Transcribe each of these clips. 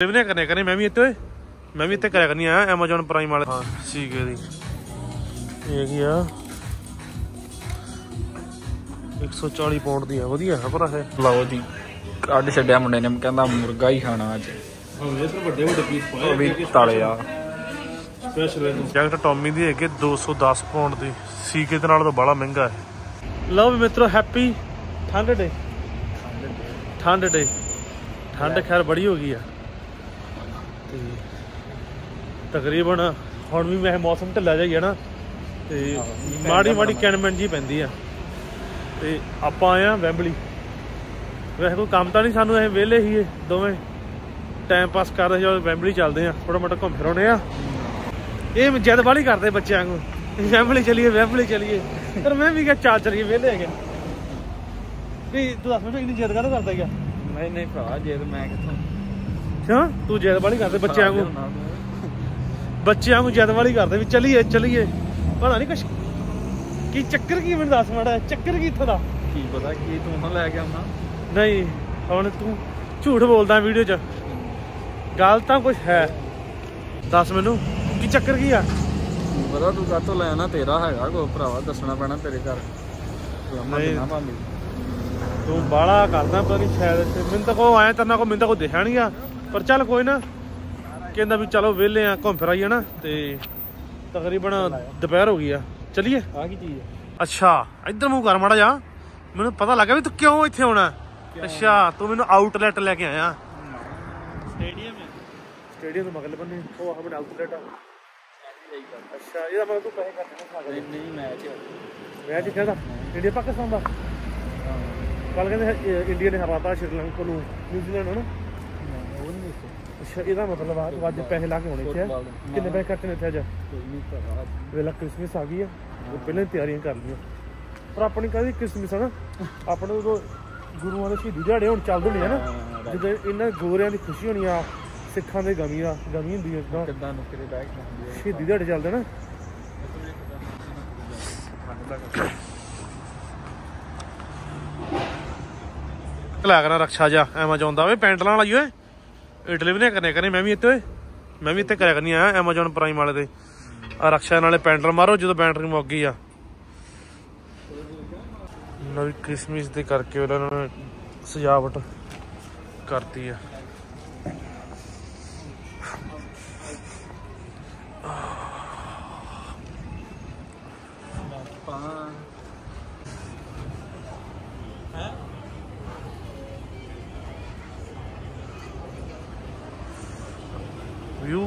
ਲਿਵ ਨੇ ਕਰਨੇ ਕਰਨੇ ਮੈਂ ਵੀ ਇੱਥੇ ਮੈਂ ਵੀ ਇੱਥੇ ਕਰਿਆ ਕਰਨੀ ਆ Amazon ਪ੍ਰਾਈਮ ਵਾਲੇ। ਹਾਂ ਸੀਗੇ ਦੀ ਇਹ ਹੈਗੀ ਆ? 140 ਪਾਉਂਡ ਦੀ ਆ ਵਧੀਆ ਹੈ ਪਰ ਇਹ। ਲਓ ਜੀ ਕੱਢ ਛੱਡਿਆ ਮੁੰਡੇ ਨੇ ਕਹਿੰਦਾ ਮੁਰਗਾ ਹੀ ਖਾਣਾ ਅੱਜ। ਹਾਂ ਇਹ ਤਾਂ ਵੱਡੇ ਵੱਡੇ ਪੀਸ ਉਹ ਵੀ ਤਲਿਆ ਸਪੈਸ਼ਲ ਜੈਕਟ ਟੌਮੀ ਦੀ ਹੈਗੀ 210 ਪਾਉਂਡ ਦੀ। ਸੀਕੇ ਦੇ ਨਾਲ ਤਾਂ ਬੜਾ ਮਹਿੰਗਾ ਹੈ। ਲਓ ਵੀ ਮਿੱਤਰੋ ਹੈਪੀ ਠੰਡ ਡੇ ਠੰਡ ਡੇ ਠੰਡ ਖੈਰ ਬੜੀ ਹੋ ਗਈ ਆ। ਤੇ ਤਕਰੀਬਨ ਹੁਣ ਵੀ ਮੈਂ ਮੌਸਮ ਢਿੱਲਾ ਜਿਹਾ ਹੀ ਨਾ ਤੇ ਮਾੜੀ ਮਾੜੀ ਕੈਨਮੈਂਟ ਜੀ ਪੈਂਦੀ ਆ। ਤੇ ਆਪਾਂ ਆਏ ਆ ਵੈਂਬਲੀ। ਵੈਸੇ ਕੋਈ ਕੰਮ ਤਾਂ ਨਹੀਂ ਸਾਨੂੰ ਇਹ ਵਿਹਲੇ ਹੀ ਦੋਵੇਂ। ਟਾਈਮ ਪਾਸ ਕਰ ਰਹੇ ਜਦੋਂ ਵੈਂਬਲੀ ਚੱਲਦੇ ਆ ਥੋੜਾ ਮੋਟਾ ਘੁੰਮ ਫਿਰਾਉਣੇ ਆ। ਇਹ ਜਦ ਵਾਲੀ ਕਰਦੇ ਬੱਚਿਆਂ ਨੂੰ। ਵੈਂਬਲੀ ਚਲੀਏ ਵੈਂਬਲੀ ਚਲੀਏ। ਪਰ ਮੈਂ ਵੀ ਕਿਹਾ ਚਾਲ ਚਲੀਏ ਵਿਹਲੇ ਹੈਗੇ। ਵੀ ਤੂੰ ਦੱਸ ਮੈਨੂੰ ਇੰਨੀ ਜਿੱਦ ਕਾਹਤੋਂ ਕਰਦਾ ਗਿਆ ਨਹੀਂ ਨਹੀਂ ਭਰਾ ਜੇ ਮੈਂ ਕਿੱਥੋਂ ਕਿਉਂ ਤੂੰ ਜਿੱਦ ਵਾਲੀ ਕਰਦੇ ਬੱਚਿਆਂ ਨੂੰ। ਬੱਚਿਆਂ ਨੂੰ ਜਿੱਦ ਵਾਲੀ ਕਰਦੇ ਵੀ ਚਲੀਏ ਚਲੀਏ। ਪਤਾ ਨਹੀਂ ਕੁਛ ਕੀ ਚੱਕਰ ਕੀ ਮੈਨੂੰ ਦੱਸ ਮਾੜਾ ਚੱਕਰ ਕੀ ਇੱਥੋਂ ਦਾ? ਕੀ ਪਤਾ ਕੀ ਤੂੰ ਹੁਣ ਲੈ ਕੇ ਆਉਣਾ ਨਹੀਂ ਹੁਣ ਤੂੰ ਝੂਠ ਬੋਲਦਾ ਵੀਡੀਓ 'ਚ। ਗੱਲ ਤਾਂ ਕੁਛ ਹੈ। ਦੱਸ ਮੈਨੂੰ ਕੀ ਚੱਕਰ ਕੀ ਆ? ਪਤਾ ਤੂੰ ਕਾਹਤੋਂ ਲੈ ਆਣਾ ਤੇਰਾ ਹੈਗਾ ਕੋ ਭਰਾਵਾ ਦੱਸਣਾ ਪੈਣਾ ਤੇਰੇ ਘਰ। ਤੂੰ ਬਾਲਾ ਕਰਦਾ ਨਹੀਂ ਸ਼ਾਇਦ ਮੈਨੂੰ ਤਾਂ ਕੋ ਆਇਆ ਤੇਰੇ ਨਾਲ ਕੋ ਮੈਨੂੰ ਤਾਂ ਕੋ ਦੇਖਿਆ ਨਹੀਂ ਆ। ਪਰ ਚੱਲ ਕੋਈ ਨਾ ਕਹਿੰਦਾ ਵੀ ਚਲੋ ਵਿਹਲੇ ਆ ਘੁੰਮ ਫਿਰ ਆਈਏ ਨਾ ਤੇ ਤਕਰੀਬਨ ਦੁਪਹਿਰ ਹੋ ਗਈ ਆ। ਚਲੀਏ? ਆ ਕੀ ਚੀਜ਼ ਅੱਛਾ ਇੱਧਰ ਮੂੰਹ ਕਰ ਮਾੜਾ ਜਾ ਮੈਨੂੰ ਪਤਾ ਲੱਗਾ ਵੀ ਤੂੰ ਕਿਉਂ ਇੱਥੇ ਆਉਣਾ? ਅੱਛਾ ਤੂੰ ਮੈਨੂੰ ਆਊਟਲੈਟ ਲੈ ਕੇ ਆਇਆ। ਸਟੇਡੀਅਮ ਹੈ ਸਟੇਡੀਅਮ ਤੋਂ ਮਗਲ ਬੰਨੇ ਉਹ ਆਪਣੇ ਆਊਟਲੈਟ ਆ। ਅੱਛਾ ਇਹਦਾ ਮਤਲਬ ਤੂੰ ਪੈਸੇ ਸਕਦਾ ਨਹੀਂ ਨਹੀਂ ਮੈਚ ਮੈਂ ਜੀ ਕਹਿੰਦਾ ਇੰਡੀਆ ਪਾਕਿਸਤਾਨ ਦਾ? ਕੱਲ ਕਹਿੰਦੇ ਅਹ, ਇੰਡੀਆ ਨੇ ਹਰਾਤਾ ਸ਼੍ਰੀਲੰਕਾ ਨੂੰ ਨਿਊਜ਼ੀਲੈਂਡ ਨੂੰ। ਅੱਛਾ ਇਹਦਾ ਮਤਲਬ ਆ ਤੂੰ ਅੱਜ ਪੈਸੇ ਲਾ ਕੇ ਆਉਣੇ ਇੱਥੇ ਆ। ਕਿੰਨੇ ਪੈਸੇ ਕੱਟਣੇ ਇੱਥੇ ਅੱਜ? ਕੋਈ ਨਹੀਂ ਭਰਾ। ਵੇਲਾ ਕ੍ਰਿਸਮਸ ਆ ਗਈ ਆ। ਉਹ ਪਹਿਲਾਂ ਹੀ ਤਿਆਰੀਆਂ ਕਰ ਲਈਆਂ। ਪਰ ਆਪਣੀ ਕਾਹਦੀ ਕ੍ਰਿਸਮਸ ਆ ਨਾ? ਆਪਣੇ ਉਦੋਂ ਗੁਰੂਆਂ ਦੇ ਸ਼ਹੀਦੀ ਦਿਹਾੜੇ ਹੁਣ ਚੱਲਦੇ ਨੇ ਨਾ। ਹਾਂ, ਜਦੋਂ ਇਹਨਾਂ ਗੋਰਿਆਂ ਦੀ ਖੁਸ਼ੀ ਹੋਣੀ ਆ ਸਿੱਖਾਂ ਦੇ ਗਮੀ ਆ ਗਮੀ ਹੁੰਦੀ ਹੈ ਇਦਾਂ ਕਿੱਦਾਂ ਨੁਕਰੇ ਬੈਠ ਜਾਂਦੀ ਸ਼ਹੀਦੀ ਦਿਹਾੜੇ ਚੱਲਦੇ ਨਾ। ਲੈ ਕਰਾਂ ਰਕਸ਼ਾ ਜਾ Amazon ਦਾ ਓਏ ਪੈਂਟ ਲਾਣ ਲਈ ਓਏ। ਇਹ ਡਿਲੀਵਰੀ ਕਰਨੇ ਕਰਨੇ ਮੈਂ ਵੀ ਇੱਥੇ ਓਏ ਮੈਂ ਵੀ ਇੱਥੇ ਕਰਿਆ ਕਰਨੀ ਆ, Amazon ਪ੍ਰਾਈਮ ਵਾਲੇ ਤੇ। ਆ ਰਕਸ਼ਾ ਨਾਲੇ ਪੈਂਟਰ ਮਾਰੋ, ਜਦੋਂ ਬੈਟਰੀ ਮੁੱਕ ਗਈ ਆ। ਨਵੀਂ ਕ੍ਰਿਸਮਸ ਦੇ ਕਰਕੇ ਉਹਨਾਂ ਨੇ ਸਜਾਵਟ ਕਰਤੀ ਆ।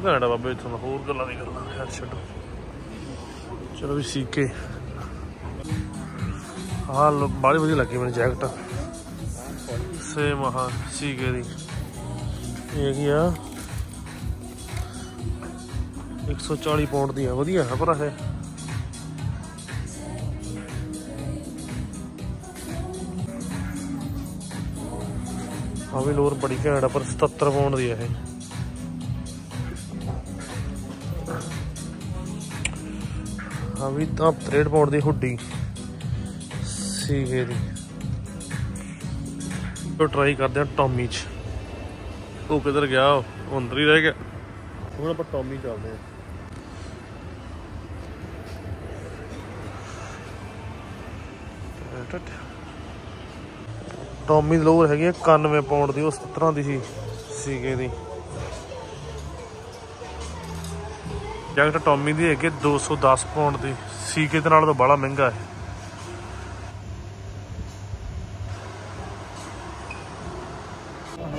ਵਿਊ ਘੈਂਟ ਆ ਬਾਬੇ, ਇੱਥੋਂ ਦਾ ਹੋਰ ਗੱਲਾਂ ਨਹੀਂ ਕਰਨਾ। ਖੈਰ, ਛੱਡੋ। ਚਲੋ ਵੀ ਸੀਕੇ। ਹਾਂ ਲੋ ਵਧੀਆ ਲੱਗੀ ਮੈਨੂੰ ਜੈਕਟ। ਸੇਮ ਹਾਂ ਸੀਕੇ ਦੀ। ਇਹ ਹੈਗੀ ਆ 140 ਪਾਉਂਡ ਦੀ ਆ ਵਧੀਆ ਹੈ ਪਰ ਇਹ। ਆ ਵੀ ਲੋਰ ਬੜੀ ਘੈਂਟ ਆ, ਪਰ 77 ਪਾਉਂਡ ਦੀ ਆ ਇਹ। ਹਾਂ ਵੀ ਤਾਂ 63 ਪਾਉਂਡ ਦੀ ਹੁੱਡੀ ਸੀਗੇ ਦੀ ਉਹ ਟਰਾਈ ਕਰਦੇ ਆ ਟੌਮੀ ਚ। ਉਹ ਕਿੱਧਰ ਗਿਆ ਉਹ? ਅੰਦਰ ਹੀ ਰਹਿ ਗਿਆ। ਹੁਣ ਆਪਾਂ ਟੌਮੀ ਚੱਲਦੇ ਆ। ਟੌਮੀ ਦੀ ਲੋਰ ਹੈਗੀ ਆ 91 ਪਾਉਂਡ ਦੀ, ਉਹ 17 ਦੀ ਸੀ ਸੀਗੇ ਦੀ ਜੈਕਟ ਟੌਮੀ ਦੀ ਹੈਗੀ ਆ 210 ਪਾਉਂਡ ਦੀ। ਸੀਕੇ ਦੇ ਨਾਲ ਤਾਂ ਬੜਾ ਮਹਿੰਗਾ ਹੈ।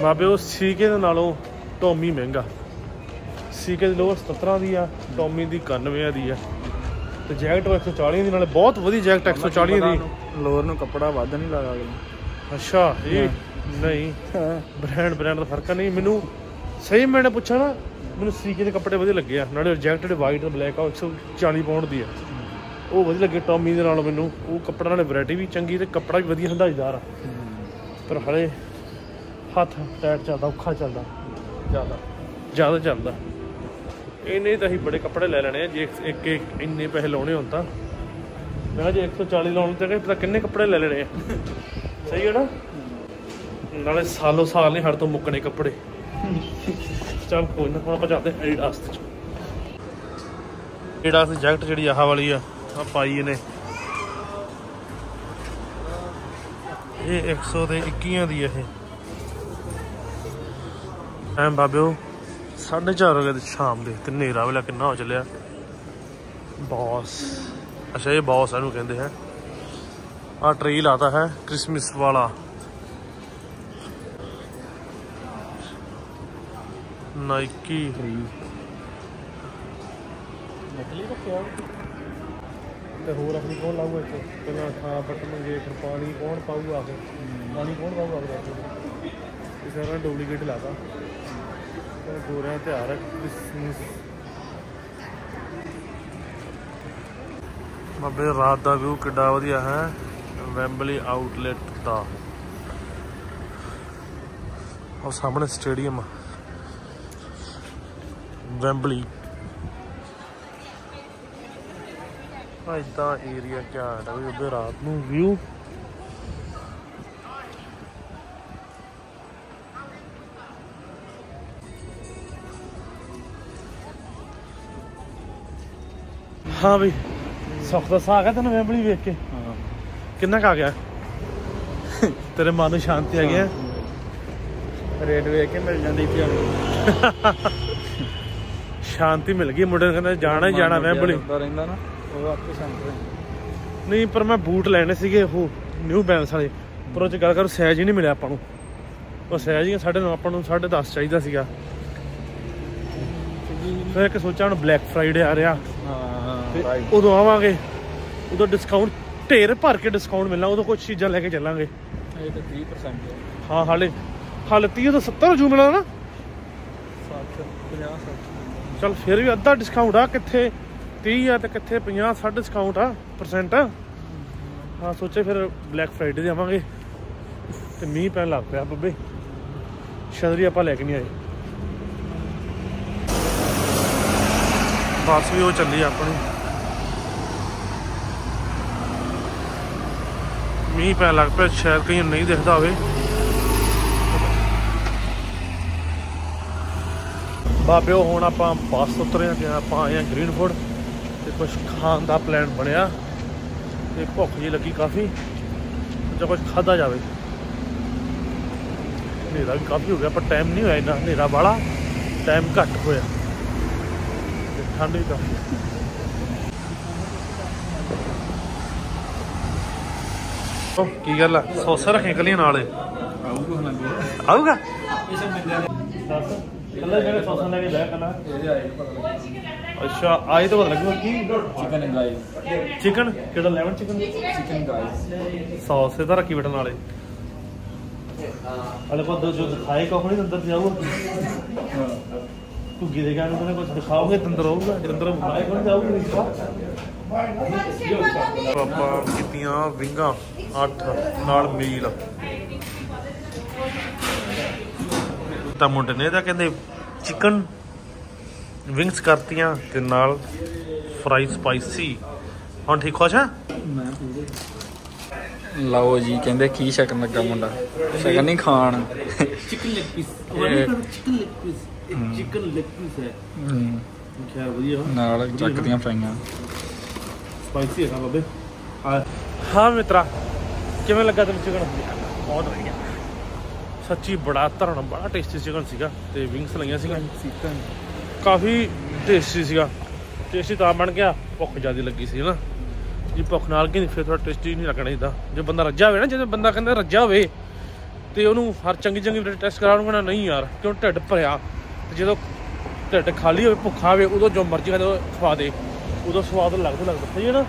ਬਾਬੇ ਉਹ ਸੀਕੇ ਦੇ ਨਾਲੋਂ ਟੌਮੀ ਮਹਿੰਗਾ। ਸੀਕੇ ਦੀ ਲੋਰ 17 ਦੀ ਆ ਟੌਮੀ ਦੀ 91 ਦੀ ਆ। ਤੇ ਜੈਕਟ ਉਹ 140 ਦੀ ਨਾਲੇ ਬਹੁਤ ਵਧੀਆ ਜੈਕਟ 140 ਦੀ। ਲੋਰ ਨੂੰ ਕੱਪੜਾ ਵੱਧ ਨਹੀਂ ਲਾਗਾ ਅਗਲੇ। ਅੱਛਾ ਇਹ ਨਹੀਂ। ਬ੍ਰਾਂਡ ਬ੍ਰਾਂਡ ਦਾ ਫ਼ਰਕ ਨਹੀਂ ਮੈਨੂੰ ਸਹੀ ਮੈਨੇ ਪੁੱਛਿਆ ਨਾ। ਮੈਨੂੰ ਸੀਕੇ ਦੇ ਕੱਪੜੇ ਵਧੀਆ ਲੱਗੇ ਆ। ਨਾਲੇ ਜੈਕਟ ਵਾਈਟ ਤੇ ਬਲੈਕ ਆ ਉਹ 140 ਪਾਉਂਡ ਦੀ ਆ। ਉਹ ਵਧੀਆ ਲੱਗੇ ਟੌਮੀ ਦੇ ਨਾਲੋਂ ਮੈਨੂੰ। ਉਹ ਕੱਪੜਾ ਨਾਲੇ ਵੈਰਾਈਟੀ ਵੀ ਚੰਗੀ ਤੇ ਕੱਪੜਾ ਵੀ ਵਧੀਆ ਹੰਦਾਈਦਾਰ ਆ। ਪਰ ਹਲੇ ਹੱਥ ਟਾਈਟ ਚੱਲਦਾ ਔਖਾ ਚੱਲਦਾ। ਜ਼ਿਆਦਾ। ਜ਼ਿਆਦਾ ਚੱਲਦਾ। ਇਹਨੇ ਤਾਂ ਅਸੀਂ ਬੜੇ ਕੱਪੜੇ ਲੈ ਲੈਣੇ ਆ। ਜੇ ਇੱਕ ਇੱਕ ਇੰਨੇ ਪੈਸੇ ਲਾਉਣੇ ਹੋਣ ਤਾਂ। ਮੈਂ ਜੇ 140 ਲਾਉਣ ਤੇ ਪਤਾ ਕਿੰਨੇ ਕੱਪੜੇ ਲੈ ਲੈਣੇ ਆ? ਸਹੀ ਹੈ ਨਾ? ਨਾਲੇ ਸਾਲੋ ਸਾਲ ਨਹੀਂ ਹੜ ਤੋਂ ਮੁੱਕਣੇ ਕੱਪੜੇ। ਚੱਲ ਕੋਈ ਨਾ, ਆਪਾਂ ਚੱਲਦੇ ਐਡੀਡਾਸ ਤੇ ਐਡੀਡਾਸ ਦੀ ਜੈਕਟ ਜਿਹੜੀ ਆਹ ਵਾਲੀ ਆ ਆ ਪਾਈ ਇਹਨੇ। ਇਹ 100 ਦੇ 21 ਦੀ ਇਹ। ਐਂ ਬਾਬਿਓ 4:30 ਵਜੇ ਦੀ ਸ਼ਾਮ ਦੇ ਤੇ ਨੇਰਾ ਵੇਲਾ ਕਿੰਨਾ ਹੋ ਚੱਲਿਆ। ਬੌਸ। ਅੱਛਾ, ਇਹ ਬੌਸ ਇਹਨੂੰ ਕਹਿੰਦੇ ਹੈ ਆ ਟ੍ਰੀ ਲਾਤਾ ਹੈ 크리스마ਸ ਵਾਲਾ। ਨਾਈਕੀ। ਨਕਲੀ ਰੱਖਿਆ ਤੇ ਹੋਰ ਆਪਣੀ ਕੌਣ ਲਾਊਗਾ ਇੱਥੇ? ਪਹਿਲਾਂ ਖਾਣਾ ਪੱਟ ਮੰਗੇ ਫਿਰ ਪਾਣੀ ਕੌਣ ਪਾਊਗਾ ਆ ਕੇ ਪਾਣੀ ਕੌਣ ਪਾਊਗਾ ਆ ਕੇ ਇਹ ਸਾਰਾ ਡੁਪਲੀਕੇਟ ਲਾਤਾ। ਤੇ ਗੋਰਿਆਂ ਤਿਉਹਾਰ ਹੈ ਕ੍ਰਿਸਮਸ ਬਾਬੇ ਰਾਤ ਦਾ ਵਿਊ ਕਿੱਡਾ ਵਧੀਆ ਹੈ ਵੈਂਬਲੀ ਆਊਟਲੈਟ ਦਾ। ਉਹ ਸਾਹਮਣੇ ਸਟੇਡੀਅਮ ਵੈਂਬਲੀ। ਇਦਾਂ ਏਰੀਆ ਕਿਆ ਹੈ ਵੀ ਉਹਦੇ ਰਾਤ ਨੂੰ ਵਿਊ ਹਾਂ ਵੀ ਸੁੱਖ ਦਾ ਸਾਹ ਆ ਤੈਨੂੰ ਵੈਂਬਲੀ ਵੇਖ ਕੇ। ਹਾਂ। ਕਿੰਨਾ ਕਾ ਗਿਆ? ਤੇਰੇ ਮਨ ਨੂੰ ਸ਼ਾਂਤੀ ਆ ਗਿਆ ਰੇਟ ਵੇਖ ਕੇ ਮਿਲ ਜਾਂਦੀ ਪਿਆਰ ਸ਼ਾਂਤੀ ਮਿਲ ਗਈ। ਮੁੰਡੇ ਨੂੰ ਕਹਿੰਦਾ ਜਾਣਾ ਹੀ ਜਾਣਾ ਵੈਂਬਲੀ ਰਹਿੰਦਾ ਨਾ ਉਹ ਆਪੇ ਸ਼ਾਂਤ ਰਹਿੰਦਾ। ਨਹੀਂ ਪਰ ਮੈਂ ਬੂਟ ਲੈਣੇ ਸੀਗੇ ਉਹ ਨਿਊ ਬੈਲੈਂਸ ਵਾਲੇ। ਪਰ ਉਹ ਚ ਗੱਲ ਕਰ ਸਾਈਜ਼ ਹੀ ਨਹੀਂ ਮਿਲਿਆ ਆਪਾਂ ਨੂੰ। ਉਹ ਸਾਈਜ਼ ਹੀ ਸਾਡੇ ਨੂੰ ਆਪਾਂ ਨੂੰ 10.5 ਚਾਹੀਦਾ ਸੀਗਾ। ਫਿਰ ਇੱਕ ਸੋਚਿਆ ਹੁਣ ਬਲੈਕ ਫਰਾਈਡੇ ਆ ਰਿਹਾ। ਹਾਂ ਉਦੋਂ ਆਵਾਂਗੇ। ਉਦੋਂ ਡਿਸਕਾਊਂਟ ਢੇਰ ਭਰ ਕੇ ਡਿਸਕਾਊਂਟ ਮਿਲਣਾ ਉਦੋਂ ਕੁਝ ਚੀਜ਼ਾਂ ਲੈ ਕੇ ਚੱਲਾਂਗੇ। ਇਹ ਤਾਂ 30% ਹੈ ਹਾਲੇ ਹਾਲੇ 30 ਤੋਂ 70 ਜੂ ਮਿਲਣਾ ਨਾ। 60 50 60 ਚਲ ਫਿਰ ਵੀ ਅੱਧਾ ਡਿਸਕਾਊਂਟ ਆ, ਕਿੱਥੇ 30 ਆ ਤੇ ਕਿੱਥੇ 50 60 ਡਿਸਕਾਊਂਟ ਆ ਪਰਸੈਂਟ ਹਾਂ, ਸੋਚੇ ਫਿਰ ਬਲੈਕ ਫਰਾਈਡੇ ਦੇ ਆਵਾਂਗੇ। ਤੇ ਮੀਂਹ ਪੈਣ ਲੱਗ ਪਿਆ ਬੱਬੇ। ਛਤਰੀ ਆਪਾਂ ਲੈ ਕੇ ਨਹੀਂ ਆਏ। ਬੱਸ ਵੀ ਉਹ ਚੱਲੀ ਆਪਣੀ। ਮੀਂਹ ਪੈਣ ਲੱਗ ਪਿਆ, ਸ਼ਾਇਦ ਕहीं ਨਹੀਂ ਦਿਖਦਾ ਹੋਵੇ। ਬਾਬਿਓ ਹੁਣ ਆਪਾਂ ਬੱਸ ਉਤਰੇ ਆ ਤੇ ਆਪਾਂ ਆਏ ਆ ਗ੍ਰੀਨਫੋਰਡ ਤੇ ਕੁਝ ਖਾਣ ਦਾ ਪਲਾਨ ਬਣਿਆ ਤੇ ਭੁੱਖ ਜੀ ਲੱਗੀ ਕਾਫੀ ਜਾਂ ਕੁਝ ਖਾਦਾ ਜਾਵੇ। ਹਨੇਰਾ ਵੀ ਕਾਫੀ ਹੋ ਗਿਆ ਪਰ ਟਾਈਮ ਨਹੀਂ ਹੋਇਆ ਇੰਨਾ ਹਨੇਰਾ ਵਾਲਾ ਟਾਈਮ ਘੱਟ ਹੋਇਆ। ਤੇ ਠੰਡ ਵੀ ਕਾਫੀ। ਉਹ ਕੀ ਗੱਲ ਆ? ਸੌਸਾ ਰੱਖੇ ਕਲੀਆਂ ਨਾਲ ਆਊਗਾ ਆਊਗਾ? ਇਹ ਸਭ ਮਿਲ ਜਾਣੇ। ਕੱਲਾ ਜਿਹੜੇ ਸੌਸਾ ਲੈ ਕੇ ਪਤਾ ਲੱਗਾ ਅੱਛਾ ਆਏ ਤਾਂ ਪਤਾ ਲੱਗੂਗਾ ਕੀ ਚਿਕਨ ਗਾਈ ਚਿਕਨ ਕਿਹੜਾ ਲੈਮਨ ਚਿਕਨ ਚਿਕਨ ਗਾਈ ਸੌਸ ਇਹਦਾ ਰੱਖੀ ਬਟਨ ਵਾਲੇ। ਹਲੇ ਕੋ ਜੋ ਦਿਖਾਏ ਕੋ ਨਹੀਂ ਅੰਦਰ ਜਾਊਗਾ ਹਾਂ ਤੂੰ ਗਿਰੇ ਗਾਣ ਨੂੰ ਕੁਝ ਦਿਖਾਓਗੇ ਤਾਂ ਅੰਦਰ ਆਊਗਾ। ਜੇ ਅੰਦਰ ਬਣਾਏ ਕੋਣ ਜਾਊਗਾ ਪਾਪਾ ਕੀਤੀਆਂ ਵਿੰਗਾ 8 ਨਾਲ ਮੀਲ। ਤਾਂ ਮੁੰਡੇ ਨੇ ਤਾਂ ਕਹਿੰਦੇ ਚਿਕਨ ਵਿੰਗਸ ਕਰਤੀਆਂ ਤੇ ਨਾਲ ਫਰਾਈ ਸਪਾਈਸੀ ਹੁਣ ਠੀਕ ਖੁਸ਼ ਆ? ਲਓ ਜੀ ਕਹਿੰਦੇ ਕੀ ਛਕਣ ਲੱਗਾ ਮੁੰਡਾ। ਛਕਣ ਨਹੀਂ ਖਾਣ। Chicken leg piece chicken leg piece chicken leg piece ਹੈ। ਹਮ, ਖੈਰ ਵਧੀਆ। ਨਾਲ ਚੱਕਦੀਆਂ ਫਰਾਈਆਂ ਸਪਾਈਸੀ ਹੈਗਾ ਬਾਬੇ। ਹਾਂ ਹਾਂ ਮਿੱਤਰਾ ਕਿਵੇਂ ਲੱਗਾ ਤੈਨੂੰ ਚਿਕਨ ਬਹੁਤ ਵਧੀਆ। ਸੱਚੀ ਬੜਾ ਧਰਣਾ ਬੜਾ ਟੇਸਟੀ ਚਿਕਨ ਸੀਗਾ ਤੇ ਵਿੰਗਸ ਲਈਆਂ ਸੀਗੀਆਂ। ਕਾਫੀ ਟੇਸਟੀ ਸੀਗਾ। ਟੇਸਟੀ ਤਾਂ ਬਣ ਗਿਆ ਭੁੱਖ ਜ਼ਿਆਦਾ ਲੱਗੀ ਸੀ ਨਾ। ਜੀ ਭੁੱਖ ਨਾਲ ਕੀ ਫਿਰ ਥੋੜਾ ਟੇਸਟੀ ਨਹੀਂ ਲੱਗਣਾ ਇਦਾਂ ਜੇ ਬੰਦਾ ਰੱਜਾ ਹੋਵੇ ਨਾ ਜਦੋਂ ਬੰਦਾ ਕਹਿੰਦਾ ਰੱਜਾ ਹੋਵੇ ਤੇ ਉਹਨੂੰ ਹਰ ਚੰਗੀ ਚੰਗੀ ਟੈਸਟ ਕਰਾਉਣਗਾ ਨਾ ਨਹੀਂ ਯਾਰ ਕਿਉਂ ਢਿੱਡ ਭਰਿਆ? ਤੇ ਜਦੋਂ ਢਿੱਡ ਖਾਲੀ ਹੋਵੇ ਭੁੱਖਾ ਹੋਵੇ ਉਦੋਂ ਜੋ ਮਰਜ਼ੀ ਖਾਦੇ ਖਵਾ ਦੇ। ਉਦੋਂ ਸਵਾਦ ਲੱਗਦਾ ਲੱਗਦਾ ਸਹੀ ਹੈ ਨਾ?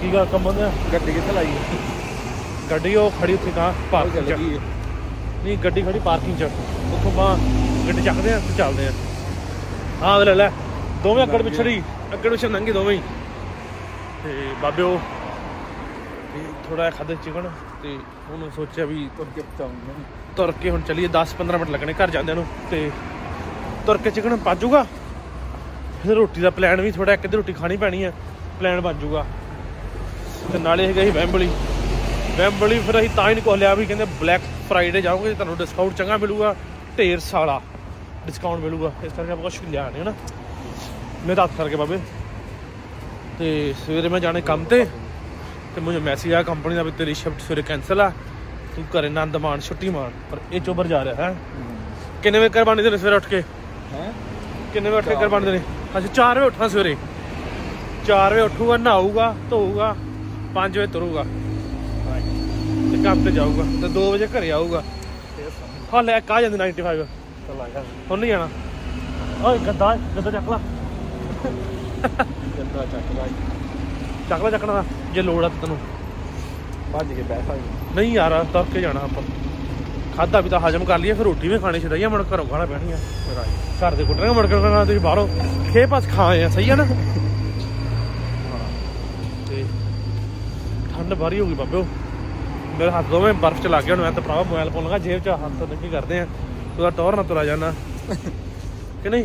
ਕੀ ਗੱਲ ਕੰਮ ਦਾ ਗੱਡੀ ਕਿੱਥੇ ਲਾਈ ਗੱਡੀ ਉਹ ਖੜੀ ਉੱਥੇ ਕਾ ਪਾਰਕਿੰਗ ਚ। ਨਹੀਂ ਗੱਡੀ ਖੜੀ ਪਾਰਕਿੰਗ ਚ। ਉੱਥੋਂ ਬਾ ਗੱਡੀ ਚੱਕਦੇ ਆ ਤੇ ਚੱਲਦੇ ਆ। ਹਾਂ ਲੈ ਲੈ। ਦੋਵੇਂ ਅੱਗੜ ਪਿਛੜੀ ਅੱਗੜ ਪਿਛੜ ਨੰਗੇ ਦੋਵੇਂ ਹੀ। ਤੇ ਬਾਬਿਓ ਥੋੜਾ ਖਾਦੇ ਚਿਕਨ ਤੇ ਹੁਣ ਸੋਚਿਆ ਵੀ ਤੁਰ ਕੇ ਪਹੁੰਚਾਉਂਗਾ ਤੁਰ ਕੇ ਹੁਣ ਚੱਲੀਏ 10-15 ਮਿੰਟ ਲੱਗਣੇ ਘਰ ਜਾਂਦਿਆਂ ਨੂੰ। ਤੇ ਤੁਰ ਕੇ ਚਿਕਨ ਪਾਜੂਗਾ ਫਿਰ ਰੋਟੀ ਦਾ ਪਲਾਨ ਵੀ ਥੋੜਾ ਇੱਕ ਅੱਧੀ ਰੋਟੀ ਖਾਣੀ ਪੈਣੀ ਆ। ਪਲਾਨ ਬਣ ਜਾਊਗਾ। ਤੇ ਨਾਲੇ ਹੈਗਾ ਸੀ ਵੈਂਬਲੀ ਵੈਂਬਲੀ ਫਿਰ ਅਸੀਂ ਤਾਂ ਹੀ ਨਹੀਂ ਕੋਲ ਲਿਆ ਵੀ ਕਹਿੰਦੇ ਬਲੈਕ ਫਰਾਈਡੇ ਜਾਓਗੇ ਤੁਹਾਨੂੰ ਡਿਸਕਾਊਂਟ ਚੰਗਾ ਮਿਲੂਗਾ ਢੇਰ ਸਾਲਾ ਡਿਸਕਾਊਂਟ ਮਿਲੂਗਾ। ਇਸ ਕਰਕੇ ਆਪਾਂ ਕੁਝ ਲਿਆ ਨਹੀਂ ਹਨਾ। ਮੈਂ ਦੱਸ ਕਰਕੇ ਬਾਬੇ। ਤੇ ਸਵੇਰੇ ਮੈਂ ਜਾਣੇ ਕੰਮ ਤੇ ਤੇ ਮੈਨੂੰ ਮੈਸੇਜ ਆਇਆ ਕੰਪਨੀ ਦਾ ਵੀ ਤੇਰੀ ਸ਼ਿਫਟ ਸਵੇਰੇ ਕੈਨਸਲ ਆ ਤੂੰ ਘਰੇ ਆਨੰਦ ਮਾਣ ਛੁੱਟੀ ਮਾਣ ਪਰ ਇਹ ਚੋਬਰ ਜਾ ਰਿਹਾ ਹੈ? ਕਿੰਨੇ ਵਜੇ ਕਰ ਬਣਦੇ ਨੇ ਸਵੇਰੇ ਉੱਠ ਕੇ? ਹੈ? ਕਿੰਨੇ ਵਜੇ ਉੱਠ ਕੇ ਕਰ ਬਣਦੇ ਨੇ? ਅੱਛਾ 4 ਵਜੇ ਉੱਠਾਂ ਸਵੇਰੇ। 4 ਵਜੇ ਉੱਠੂਗਾ ਨਹਾਊਗਾ ਧੋਊਗਾ 5 ਵਜੇ ਤੁਰੂਗਾ। ਤੇ ਕੰਮ ਤੇ ਜਾਊਗਾ ਤੇ 2 ਵਜੇ ਘਰੇ ਆਊਗਾ। ਹਾਂ ਲੈ ਕਾ ਜਾਂਦੇ 95 ਚਲਾ ਗਿਆ ਹੁਣ ਨਹੀਂ ਜਾਣਾ। ਓਏ ਗੱਦਾ ਗੱਦਾ ਚੱਕ ਲਾ। ਜੰਦਾ ਚੱਕ ਲਾ ਚੱਕ ਲਾ ਚੱਕਣਾ। ਜੇ ਲੋੜ ਆ ਤੈਨੂੰ। ਭੱਜ ਕੇ ਬਹਿ ਸਾ ਨਹੀਂ ਯਾਰ ਤੁਰ ਕੇ ਜਾਣਾ ਆਪਾਂ। ਖਾਦਾ ਵੀ ਤਾਂ ਹਜਮ ਕਰ ਲਈਏ ਫਿਰ ਰੋਟੀ ਵੀ ਖਾਣੀ ਚਾਹੀਦੀ ਆ ਮੁੜ ਘਰੋਂ ਖਾਣਾ ਪੈਣੀ ਆ ਘਰ ਦੇ ਕੁੱਟਣਗੇ ਮੁੜ ਕੇ ਖਾਣਾ ਤੁਸੀਂ ਬਾਹਰੋਂ। ਖੇ ਪਾਸ ਖਾਏ ਆ ਸਹੀ ਆ ਨਾ। ਤੇ ਠੰਡ ਬਾਰੀ ਹੋ ਗਈ ਬਾਬਿਓ। ਮੇਰੇ ਹੱਥ ਦੋਵੇਂ ਬਰਫ਼ ਚ ਲੱਗ ਗਏ ਹੁਣ ਮੈਂ ਤਾਂ ਭਰਾਵਾ ਮੋਬਾਈਲ ਫੋਨ ਲਗਾ, ਜੇਬ ਚ ਹੱਥ ਤੋਂ ਕੀ ਕਰਦੇ ਆ? ਤੂੰ ਤਾਂ ਟੌਰ ਨਾ ਤੁਰਾ ਜਾਣਾ ਕਿ ਨਹੀਂ?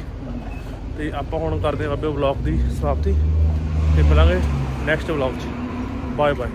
ਤੇ ਆਪਾਂ ਹੁਣ ਕਰਦੇ ਆ ਬਾਬੇ ਵਲੌਗ ਦੀ ਸਮਾਪਤੀ, ਤੇ ਮਿਲਾਂਗੇ ਨੈਕਸਟ ਵਲੌਗ 'ਚ। Bye bye